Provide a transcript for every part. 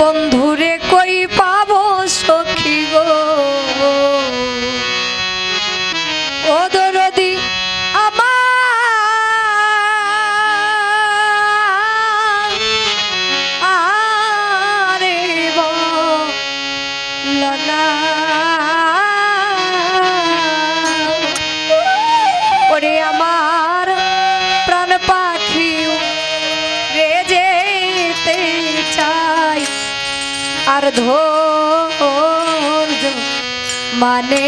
বন্ধুরে ধৈর্য মানে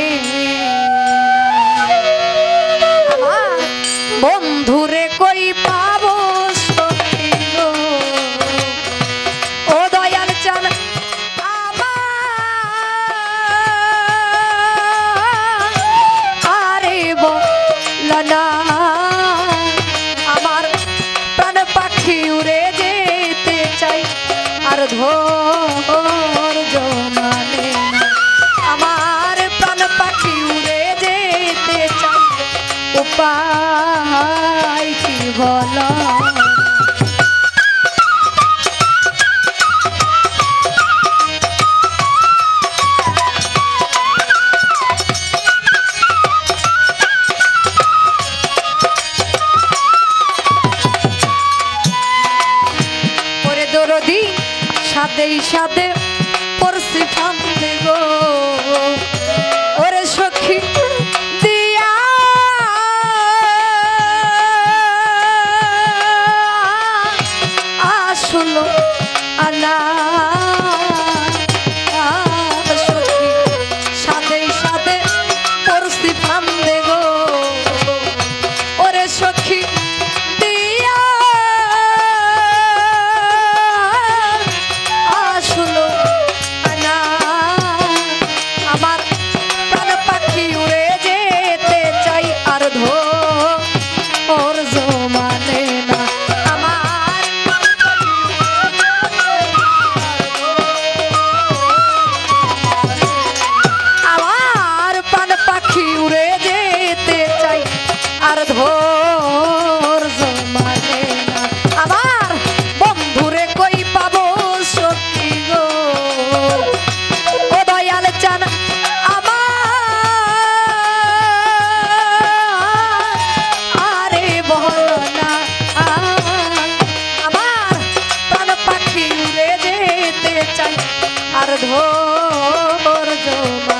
বন্ধুরে কই পাবো ও দয়াল চান আরে বলনা আমার প্রাণ পাখি উড়ে যেতে চাই, আর ধর সাথেই সাথে পড়ছি ফান্দে গো। ধর আর ধৈর্য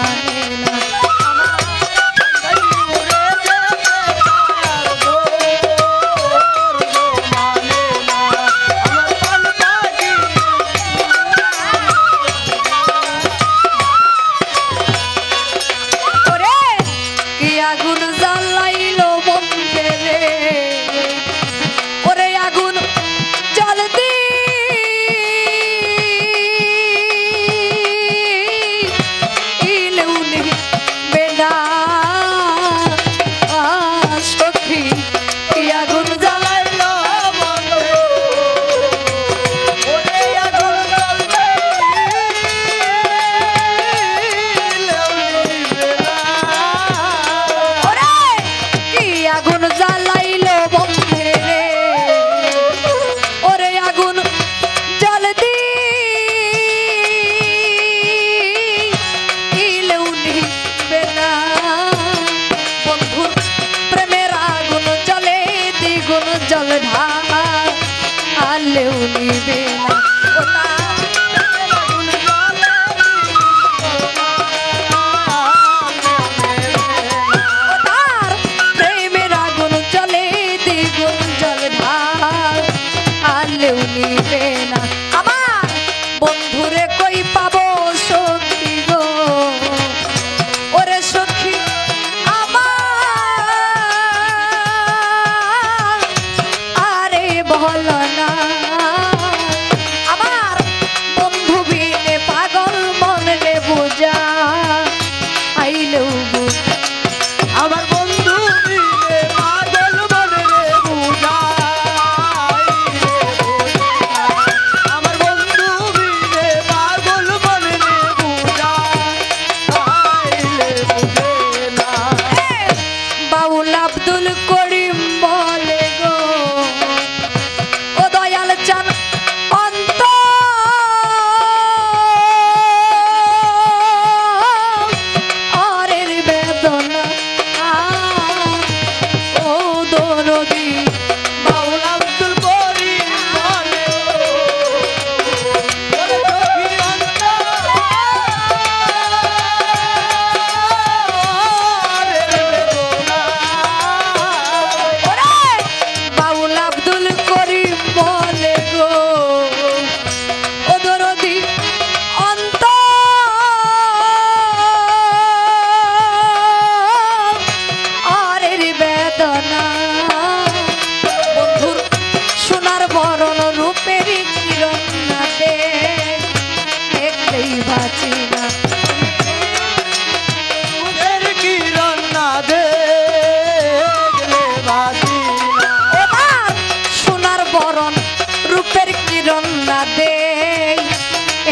রূপের কিরণ না দে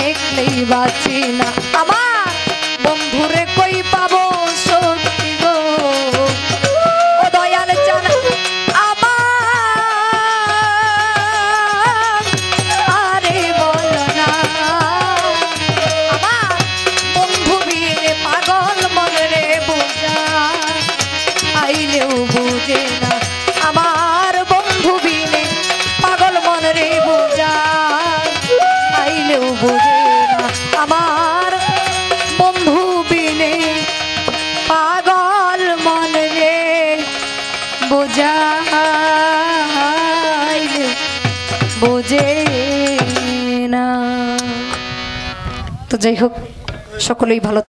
একলেই বাঁচি না। আমার বন্ধুরে কই পাবো? বোঝা বোঝে না। তো যাই হোক সকলেই ভালো